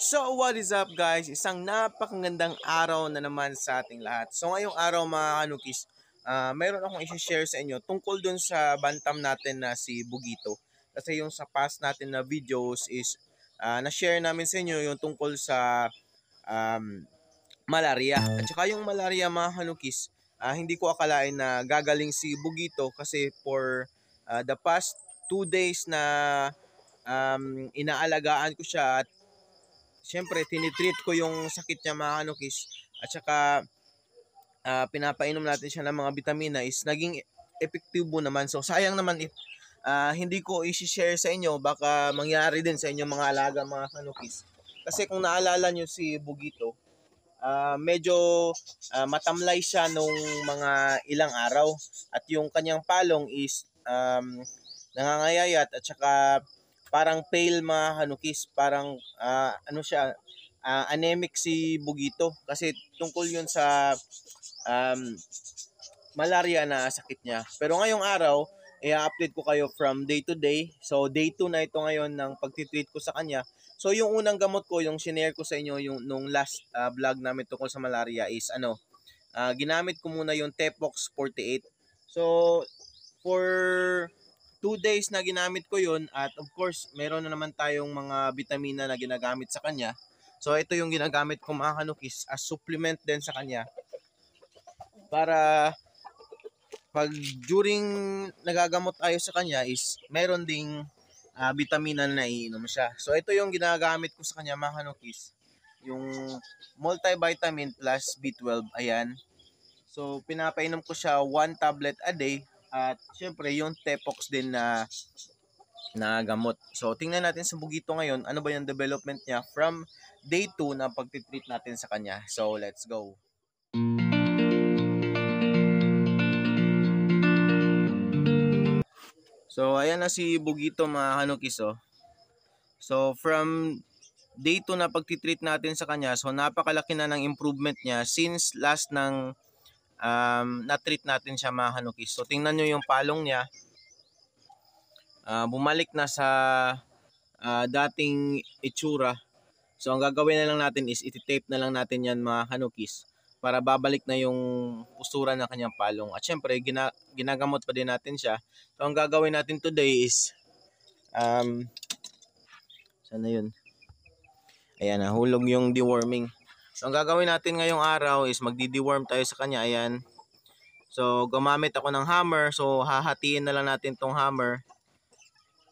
So what is up guys? Isang napakagandang araw na naman sa ating lahat. So ngayong araw mga kanukis, uh, mayroon akong i-share sa inyo tungkol dun sa bantam natin na si Bugito. Kasi yung sa past natin na videos is uh, na-share namin sa inyo yung tungkol sa um, malaria. At saka yung malaria mga kanukis, uh, hindi ko akalain na gagaling si Bugito kasi for uh, the past two days na um, inaalagaan ko siya at syempre tinitreat ko yung sakit niya mga kanukis at saka uh, pinapainom natin siya ng mga vitamina is naging epektibo naman. So sayang naman if uh, hindi ko i-share sa inyo baka mangyari din sa inyo mga alaga mga kanukis. Kasi kung naalala nyo si Bugito, uh, medyo uh, matamlay siya nung mga ilang araw at yung kanyang palong is um, nangangayayat at saka parang pale mga hanukis, parang uh, ano siya, uh, anemic si Bugito kasi tungkol yun sa um, malaria na sakit niya. Pero ngayong araw, i-update ko kayo from day to day. So day 2 na ito ngayon ng pagtitreat ko sa kanya. So yung unang gamot ko, yung sinare ko sa inyo yung nung last uh, vlog namin tungkol sa malaria is ano, uh, ginamit ko muna yung Tepox 48. So for 2 days na ginamit ko yun at of course, meron na naman tayong mga vitamina na ginagamit sa kanya. So ito yung ginagamit ko mga kanukis as supplement din sa kanya para pag during nagagamot tayo sa kanya is meron ding uh, vitamina na iinom siya. So ito yung ginagamit ko sa kanya mga kanukis. Yung multivitamin plus B12. Ayan. So pinapainom ko siya one tablet a day at syempre yung Tepox din na na gamot. So tingnan natin sa Bugito ngayon, ano ba yung development niya from day 2 na pagtitreat natin sa kanya. So let's go. So ayan na si Bugito mga kanukis oh. So from day 2 na pagtitreat natin sa kanya, so napakalaki na ng improvement niya since last ng um, na-treat natin siya mga hanukis. So tingnan nyo yung palong niya. Uh, bumalik na sa uh, dating itsura. So ang gagawin na lang natin is iti-tape na lang natin yan mga hanukis para babalik na yung postura ng kanyang palong. At syempre, gina, ginagamot pa din natin siya. So ang gagawin natin today is um, sana yun? Ayan, nahulog yung deworming. So, ang gagawin natin ngayong araw is magdi-deworm tayo sa kanya. Ayan. So, gumamit ako ng hammer. So, hahatiin na lang natin tong hammer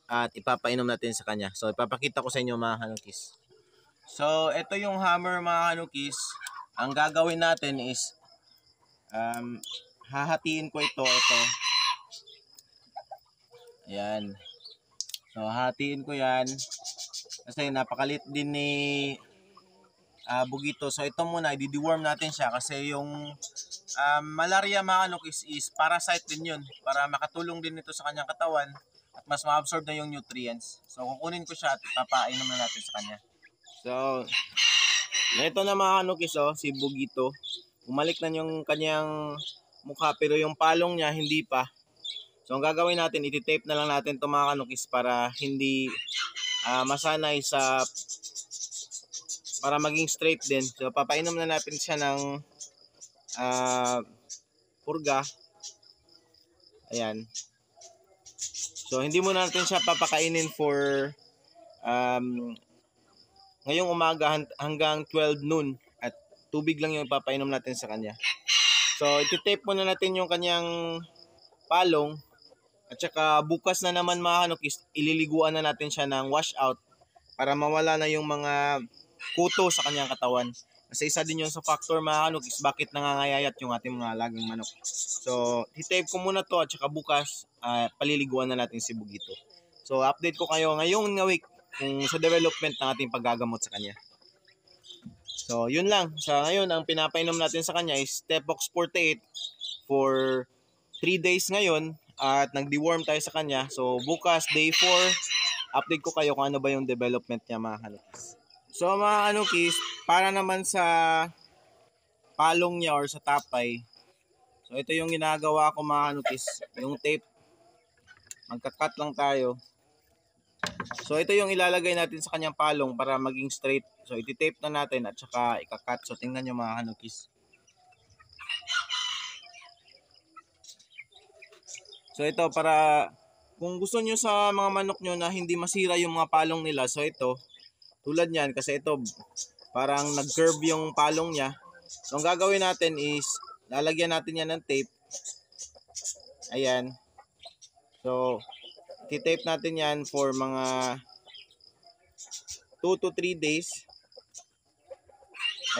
at ipapainom natin sa kanya. So, ipapakita ko sa inyo mga hanukis. So, ito yung hammer mga hanukis. Ang gagawin natin is um, hahatiin ko ito. Ito. Ayan. So, hahatiin ko yan. Kasi napakalit din ni uh, bugito. So ito muna, i-deworm natin siya kasi yung um, malaria mga kanok is, is parasite din yun para makatulong din ito sa kanyang katawan at mas ma-absorb na yung nutrients. So kukunin ko siya at papainom na natin sa kanya. So, ito na mga kanokis oh, si Bugito. Umalik na yung kanyang mukha pero yung palong niya hindi pa. So ang gagawin natin, iti-tape na lang natin itong mga kanukis para hindi uh, masanay sa para maging straight din. So, papainom na natin siya ng uh, purga. Ayan. So, hindi mo natin siya papakainin for um, ngayong umaga hanggang 12 noon at tubig lang yung ipapainom natin sa kanya. So, iti-tape muna natin yung kanyang palong at saka bukas na naman mga hanukis, ililiguan na natin siya ng washout para mawala na yung mga kuto sa kanyang katawan. Kasi isa din yun sa factor mga kanok is bakit nangangayayat yung ating mga alagang manok. So, hitape ko muna to at saka bukas uh, paliliguan na natin si Bugito. So, update ko kayo ngayong nga week kung sa development ng ating paggagamot sa kanya. So, yun lang. Sa ngayon, ang pinapainom natin sa kanya is Stepox 48 for 3 days ngayon at nag-deworm tayo sa kanya. So, bukas, day 4, update ko kayo kung ano ba yung development niya mga kanokis. So mga kanukis, para naman sa palong niya or sa tapay, so ito yung ginagawa ko mga kanukis, yung tape, magka-cut lang tayo. So ito yung ilalagay natin sa kanyang palong para maging straight. So iti-tape na natin at saka ikakat. So tingnan nyo mga kanukis. So ito para kung gusto nyo sa mga manok nyo na hindi masira yung mga palong nila. So ito tulad niyan kasi ito parang nag-curve yung palong niya. So ang gagawin natin is lalagyan natin yan ng tape. Ayan. So Titape natin yan for mga 2 to 3 days.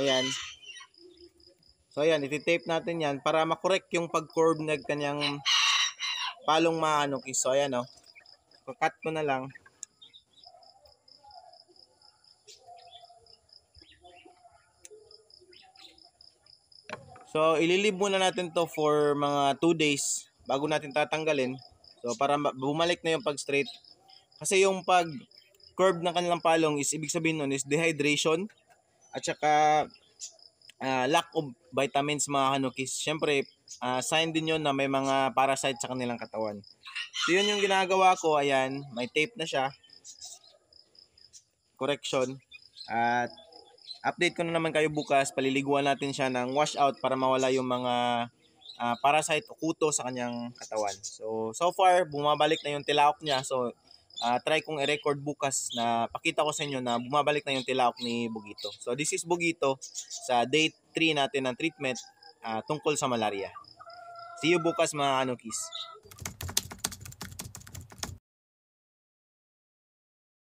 Ayan. So ayan, ititape natin yan para makorek yung pag-curve ng kanyang palong maano. So ayan o. Oh. Kakat ko na lang. So ililib muna natin to for mga 2 days bago natin tatanggalin. So para bumalik na yung pag straight. Kasi yung pag curve ng kanilang palong is ibig sabihin nun is dehydration at saka uh, lack of vitamins mga hanukis. Siyempre, uh, sign din yun na may mga parasite sa kanilang katawan. So yun yung ginagawa ko. Ayan, may tape na siya. Correction. At update ko na naman kayo bukas. Paliliguan natin siya ng washout para mawala yung mga uh, parasite o kuto sa kanyang katawan. So, so far, bumabalik na yung tilaok niya. So, uh, try kong i-record bukas na pakita ko sa inyo na bumabalik na yung tilaok ni Bugito. So, this is Bugito sa day 3 natin ng treatment uh, tungkol sa malaria. See you bukas mga anukis.